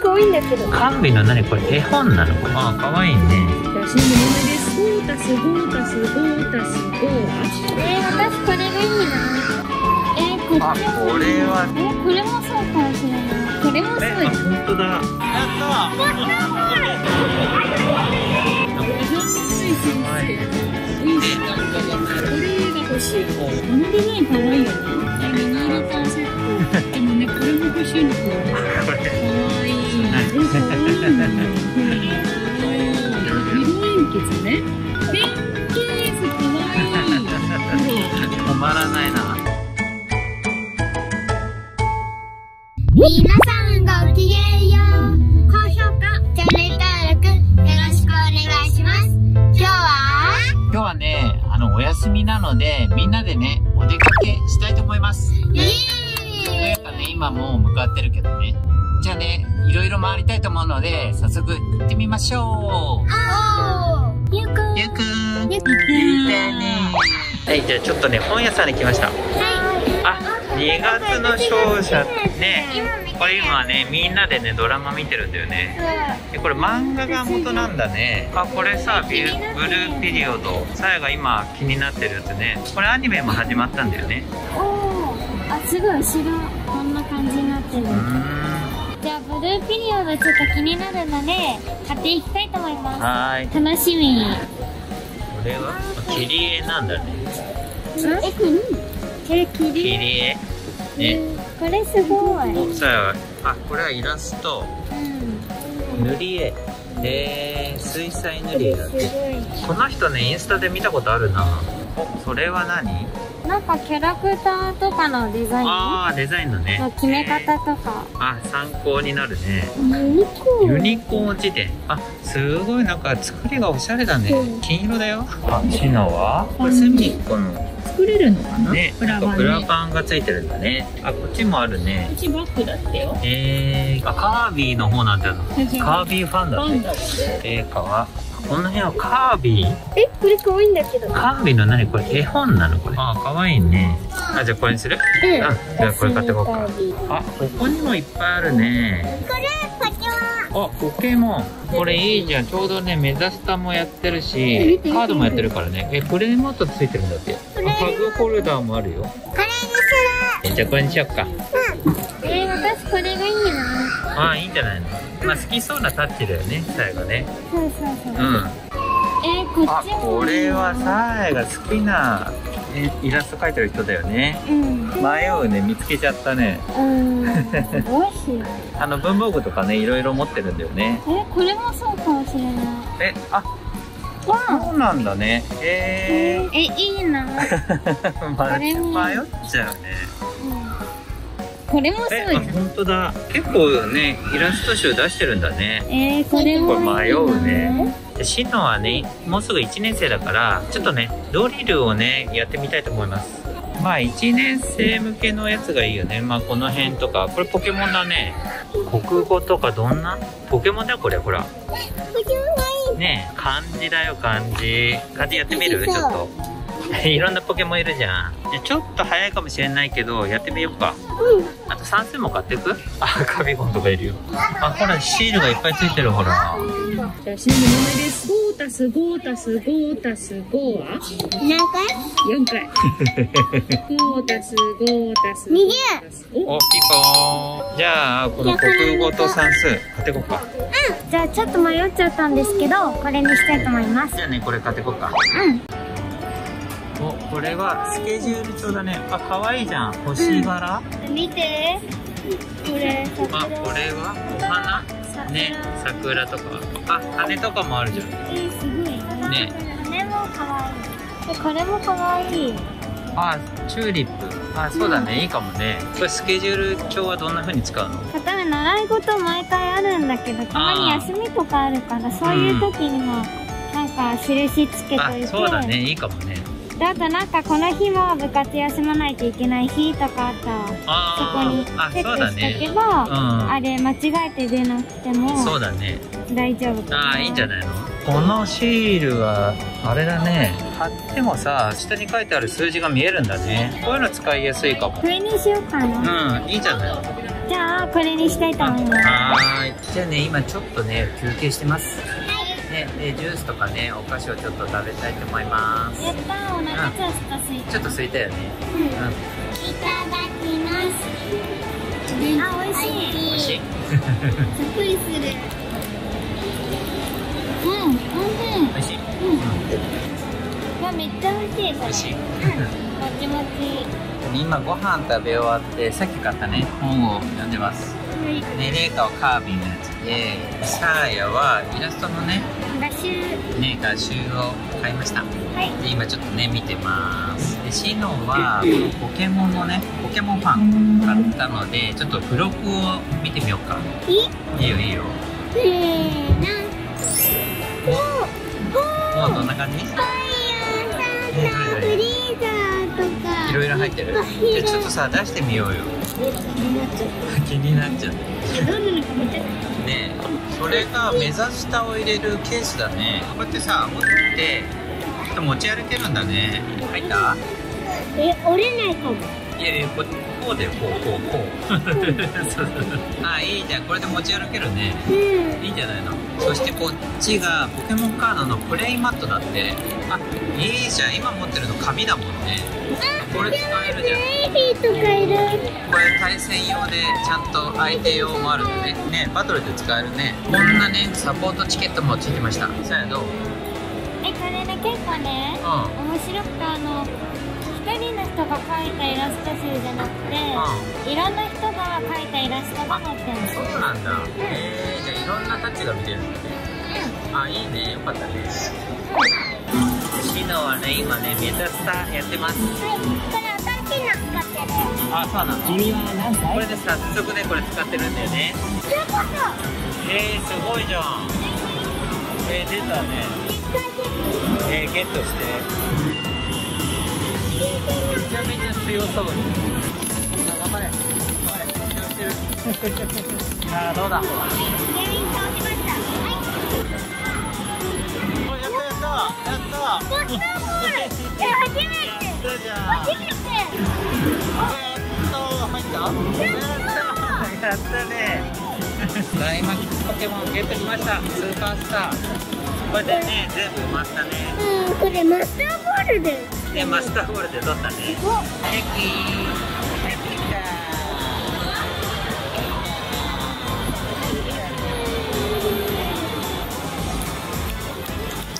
可愛いんだけど。カンビの何これ？絵本なのあーかわいいね。私の名前です。5たす5たす5たす5はえー、私これがいいな。えー、こっちあこれはえこれもそうかもしれない。これもそう本当だ。やったいいしなんかこれが欲しい。このデザイン可愛いよねえミニールパンセット。でもねこれも欲しいのかこれ色鉛筆ね。ペンケース可愛い。ほ ら止まらないな。回りたいと思うので早速行ってみましょおーゆうくゆうくん。ゆうくはいじゃあちょっとね本屋さんに来ました。あ2月の勝者ね。これ今ねみんなでねドラマ見てるんだよね。でこれ漫画が元なんだね。あこれさビュブルーピリオド。さやが今気になってるやつね。これアニメも始まったんだよね。おー。あすごい後ろこんな感じになってるじゃあブルーピリオドちょっと気になるので買っていきたいと思いまはーい。す楽しみ。これは？切り絵なんだね。えこれえ切切り絵？ね。これすごい。おさやあこれはイラスト。うん。塗り絵。えー、水彩塗り絵だすってごこの人ねインスタで見たことあるな。おそれは何？いなんかキャラクターとかのデザイン？ああデザインのね。の決め方とか。あ参考になるね。ユニコユニコーン辞典あすごいなんか作りがおしゃれだね。うん。金色だよ。あシナは？これセミコの。作れるのかな？ねプラバンなんかプラねパンがついてるんだね。あこっちもあるね。うちバッグだってよ。えー、あカービィの方なんだよ カービィファンだねパンダって映画はこの辺はカービィ。えこれ可愛いんだけど。カービィの何？これ絵本なの？これ。あーかわいいね。あじゃあこれにする？うん。あじゃあこれ買ってこうか。あここにもいっぱいあるね。これこっちは。あポケモンこれいいじゃん。ちょうどねメザスタもやってるしカードもやってるからね。えプレイモードついてるんだってあタグホルダーもあるよ。これにえじゃあこれにしよっか。するえー、私これがいいな。ああいいんじゃないの？まあ好きそうなタッチだよね最後ね。そうそうそう。うん。えー、こあっちも。これはサーヤが好きなえイラスト描いてる人だよね。うん。迷うね見つけちゃったね。うん。あの文房具とかねいろいろ持ってるんだよね。えこれもそうかもしれない。えあわそうなんだね。へええいいな、迷っちゃうねこれもそうえあや本当だ。結構ねイラスト集出してるんだね。えー、これもこれ迷うね。シノはねもうすぐ1年生だからちょっとねドリルをねやってみたいと思います。まあ1年生向けのやつがいいよね。まあこの辺とか。これポケモンだね。国語とかどんな？ポケモンだよこれほら。ポケモンがいい。ねえ漢字だよ漢字。漢字やってみる？ちょっと いろんなポケモンいるじゃん。でちょっと早いかもしれないけどやってみようか。うん。あと算数も買っていく？あカビゴンとかいるよ。あほらシールがいっぱいついてるほら。私の名前です。5たす5たす5たす5は何回？4回。5たす5たす20おお？ピコーンじゃあこの国語と算数。買っていこうかじゃあちょっと迷っちゃったんですけどこれにしたいと思います。じゃあねこれ買っていこうか。うんおこれはスケジュール帳だね。あ可愛いじゃん。星柄、見て。これあこれはお花。ね桜とか。あ羽とかもあるじゃん。えー、すごい。ね。これも可愛い。えこれも可愛い。あチューリップ。あそうだね。いいかもね。これスケジュール帳はどんな風に使うの？例えば習い事毎回あるんだけどたまに休みとかあるからそういう時にもなんか印つけあといて、そうだね。いいかもねであとなんかこの日は部活休まないといけない日とかあったらそこにチェックしとけねば、うん。あれ間違えて出なくてもそうだね。大丈夫かな。ああいいんじゃないの？このシールはあれだね。貼ってもさ下に書いてある数字が見えるんだね。こういうの使いやすいかも。これにしようかな、うんいいじゃないじゃあこれにしたいと思います。はーい。じゃあね今ちょっとね休憩してますでジュースとかねお菓子をちょっと食べたいと思います。やったーお腹ちょっとすいた。ちょっと空いたよね。うん。いうん。ただきます。あ、美味しい。美味しい。さっくりする。うん、うん、美味しい。うん。わ、めっちゃ美味しい美味しい。うん、もちもち今ご飯食べ終わってさっき買ったね本を読んでます。はい。ねレイカはカービィのやつ。でサーヤはイラストのね画集ね画集を買いましたはいで今ちょっとね見てますでシノはこのポケモンのねポケモンファン買ったのでちょっと付録を見てみようかいいいよいいよせーのおおもうどんな感じファイヤーサンタフリーザーとかいろいろ入ってるじゃちょっとさ出してみようよ気になっちゃうどんなのか見たねえそれが目指したを入れるケースだね。こうやってさ持ってちょっと持ち歩けるんだね。入った？え、折れないかも。いやいやここうこうこうそう。あいいじゃん。これで持ち歩けるね。うん。いいんじゃないの？そしてこっちがポケモンカードのプレイマットだって。あいいじゃん。今持ってるの紙だもんね。これ使えるじゃん。これ対戦用でちゃんと相手用もあるんでね。ねバトルで使えるね。こんなねサポートチケットもついてました。さあどう？え、これね、結構ねう面白くてあの一人の人が描いたイラスト集じゃなくていろんな人が描いたイラストが載ってるんですそうなんだ。へえじゃあいろんなタッチが見てるんだね。あいいね。よかったね。シノはね今ねメタスタやってます。はい、これ新しいの使ってる。あそうなの君は何歳？これで早速ねこれ使ってるんだよね。そういうこと。えー、すごいじゃん。えー、出たね。えー、ゲットして。めゃめちゃ強そう頑張れさあどうだやった、ねポケモンゲットしましたスー。パー。スター。これでね全部埋まったねうん、これマスター。ボー。ルですでマスターボールで取ったね。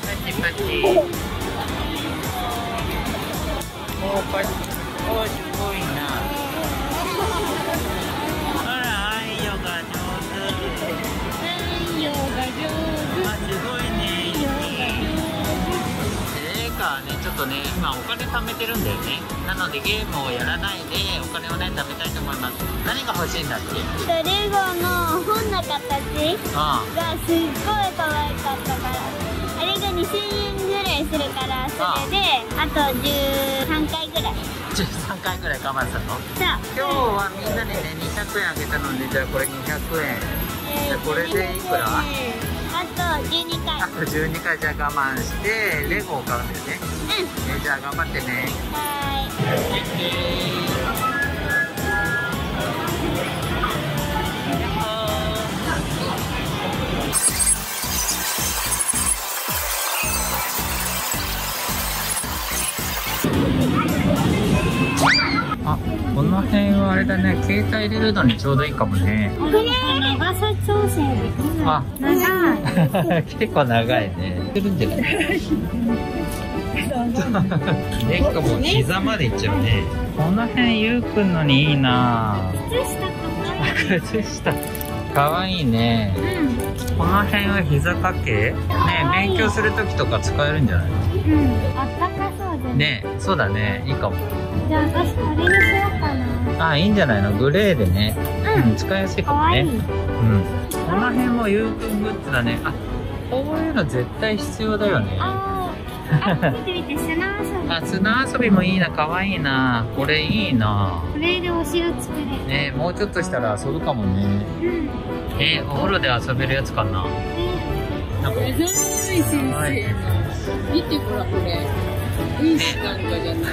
パチパチしいんだっけ手レゴの本の形があすっごい可愛かったからあれが2000円ぐらいするからそれであと13回ぐらい。13回ぐらい我慢するの？さあ今日はみんなにね200円あげたのでじゃあこれ200円。じゃあこれでいくら？あと12回。あと12回じゃあ我慢してレゴを買うんだよね。うん。えじゃあ頑張ってね。はあこの辺はあれだね携帯入れるのにちょうどいいかもね。いこれ長さ調整あ。長い。結構長いね。いけるんじゃないねっかもう膝までいっちゃうね。この辺ゆうくんのにいいな。靴下かわいいね。うん。この辺は膝掛け？ね勉強する時とか使えるんじゃないうん。あったかそうでね。そうだね。いいかも。じゃあ私これにしようかな。あいいんじゃないの？グレーでね。うん。うん使いやすいかもね。かわい。いうん。この辺もゆうくんグッズだね。あこういうの絶対必要だよね。あー。あ見て見て砂遊び。あ砂遊びもいいな。可愛いな。これいいな。これでお城作れる。ねもうちょっとしたら遊ぶかもね。うん。えお風呂で遊べるやつかな？なんかデザイン先生。見てほらこれいいしなんかじゃない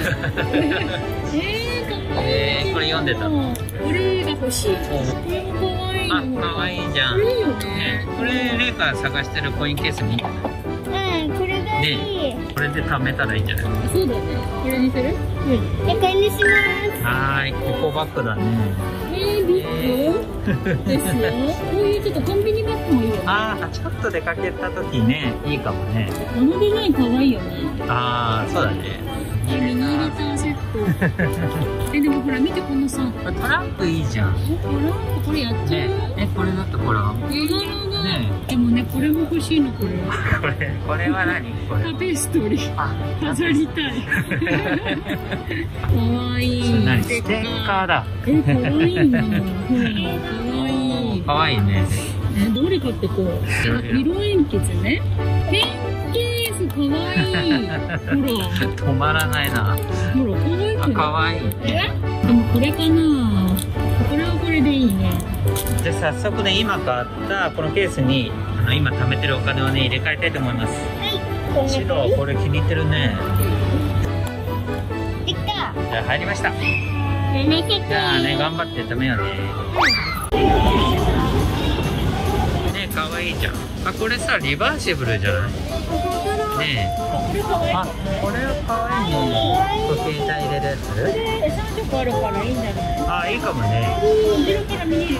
えー、かわいいえー、これ読んでたのこれが欲しいおかわいいあ、可愛いじゃん。これいいよね。ね、これレイカ探してるコインケースにうん、これがいい。これで貯めたらいいんじゃないそうだね。これにする？うん。で、これにします。はーい、エコバッグだね。えー、ビッグですよ。こういうちょっとコンビニバッグもいいよね。ああ、ちょっと出かけた時ね、いいかもね。このデザイン可愛いよね。ああ、そうだね。え、ミニレターセット。え、でもほら見てこのさ、トランプいいじゃん。これこれやっちゃねう、え、これだってほら。なるほど。ねでもね、これも欲しいの、これ。これ、これは何？これ。タペストリー。あ、飾りたい。かわいい。何？ステッカーだ。え、かわいいな。ほら、かわいい。かわいいね。え、どれ買ってこう？あ色鉛筆ね。ペンケースかわいい。ほら、止まらないな。ほら、かわい？あ、くかいいね。いでもこれかなこれはこれでいいね。じゃあ早速ね、今買ったこのケースに、あの今貯めてるお金をね、入れ替えたいと思います。はい。シド、これ気に入ってるね。できた。じゃあ入りました。ねねけじゃあね、頑張って貯めようね。ねかわいいじゃん。あ、これさ、リバーシブルじゃない？ねえ。あ、これはかわいいね。時計台入れるやつえ、3色あるからいいんじゃない？あ、いいかもね。後ろから見える。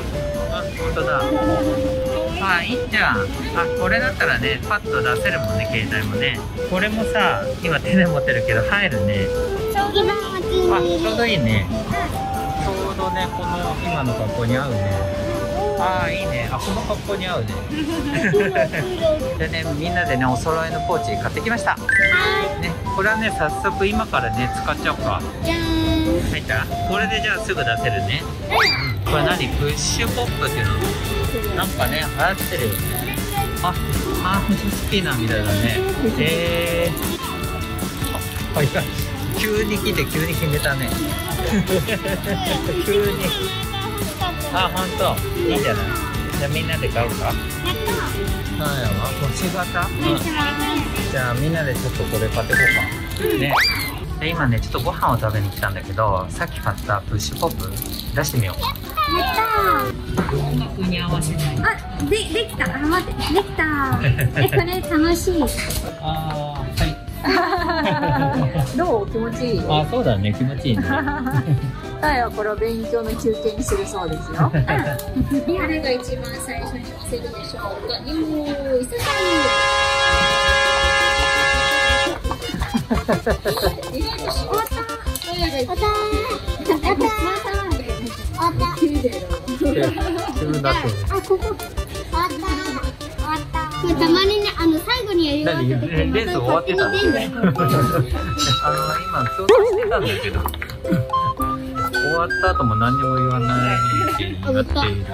あ、本当だ。あ、いいじゃん。あ、これだったらね、パッと出せるもんね、携帯もね。これもさ、今手で持ってるけど入るね。ちょうど持ちあ、にちょうどいいね。ちょうどね、この今の格好に合うね。ああ、いいね。あ、この格好に合うね。でね、みんなでね、お揃いのポーチ買ってきました。はね、これはね、早速今からね、使っちゃおうか。い。じゃーん。入ったこれでじゃあすぐ出せるね。うん。これ何？プッシュポップっていうの？なんかね、流行ってるよね。あ、ハンドスピナーみたいだね。へえー。あ、いや、急に来て急に決めたね。急に。あ、ほんと。いいんじゃないじゃあみんなで買うかはい、星型うん。じゃあみんなでちょっとこれ買ってこうか。ね。で今ねちょっとご飯を食べに来たんだけどさっき買ったプッシュポップ出してみようかやった音楽に合わせない。ー。あ、で、できた。あ、待って。できた。え、これ楽しい。あはい どう？気持ちいい？あそうだね気持ちいいねタイはこれを勉強の休憩にするそうですよ。誰が一番最初に押せるでしょうか。よーい、スタート。意外としまった。ああ、ここ。あった。あった。これたまにね、あの、最後にやり何レレース終わってたの？あの今通過してたんだけど終わった後も何にも言わない。になっている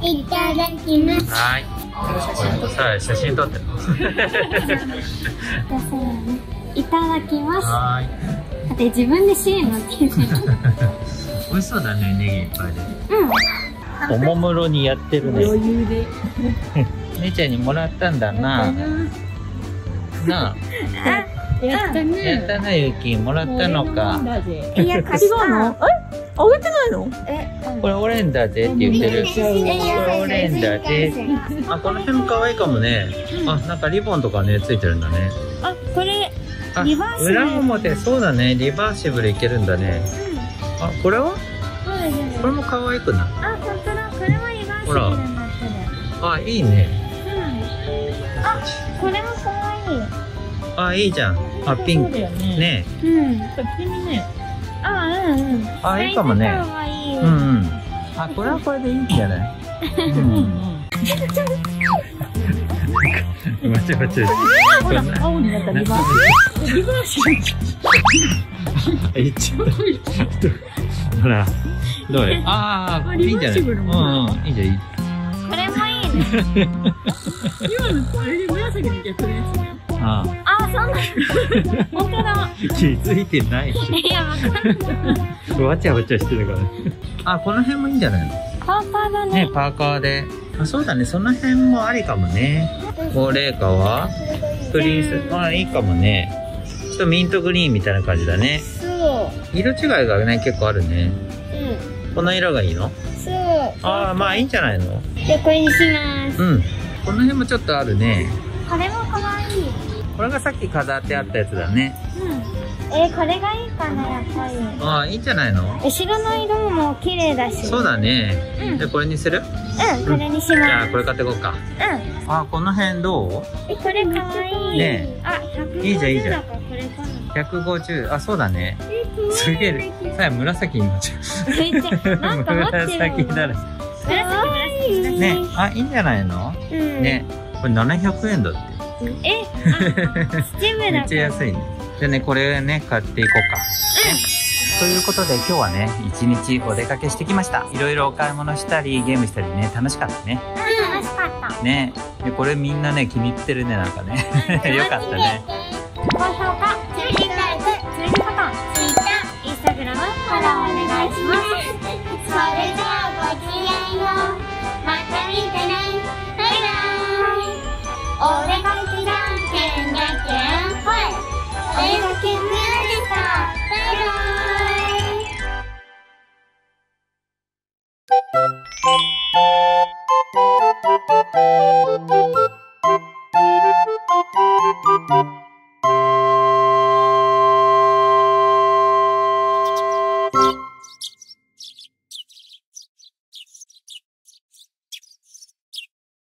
いただきます。はい。これさ写真撮ってるのい。ただきます。はだって自分で CM っていうーい美味しそうだねネギいっぱいで。うん。おもむろにやってるね。余裕で。姉ちゃんにもらったんだな。なやったあやっね。たなゆきもらったのか。いや、貸した。違うの？え？あげてないの？え、これオレンダぜって言ってる。これオレンあこの辺も可愛いかもね。あなんかリボンとかねついてるんだね。あ、これ、あリバーシブル。裏表。そうだね。リバーシブルいけるんだね。あこれは？これも可愛くない？あ、本当だ。これもリバーシブルになってる。あいいね。うん。あ、これも可愛い。あいいじゃん。あピンク。そうだよね。ね。うん。君ね。あ、うんうん。あいいかもね。うんうん。あこれはこれでいいんじゃない？うん。待ち待ちほら、青になったリバーシリバーシ一応ほらどれあああいいん。じゃないうん。うん。いいじゃん。いいこれもいいね。今のあれで紫の逆のやああ、そんな。本当だ。あ気づいてない。しいや、わかんない。わちゃわちゃしてるから。あこの辺もいいんじゃないの？パーパーだね。ねパーカーで。あそうだね。その辺もありかもね。これかはプリンス。あいいかもね。ちょっとミントグリーンみたいな感じだね。そう。色違いがね結構あるね。うん。この色がいいの？そう。ああまあいいんじゃないの？でこれにします。うん。この辺もちょっとあるね。これもこれがさっき飾ってあったやつだね。うん。えー、これがいいかなやっぱり。ああいいんじゃないの？後ろの色も綺麗だし。そうだね、うん。じゃあこれにする？うんこれにしじゃますあこれ買ってこうか。うん。あこの辺どう？えこれ可愛いねあいいじゃんいいじゃん。150だからこれかな。150あそうだね。すげえ。さや紫になっちゃめっちゃなんか持ってる紫だら紫紫ね。あいいんじゃないの？うん。ね。これ700円だってえあ七分だめっちゃ安いね。じゃあねこれね買っていこうか、ねということで今日はね一日お出かけしてきました。いろいろお買い物したりゲームしたりね楽しかったね。うん楽しかった。ね。でこれみんなね気に入ってるねなんかね。よかったね。高評価、チューリング、チューリングボタン、ツイッター、インスタグラム、フォローお願いします。それじゃあ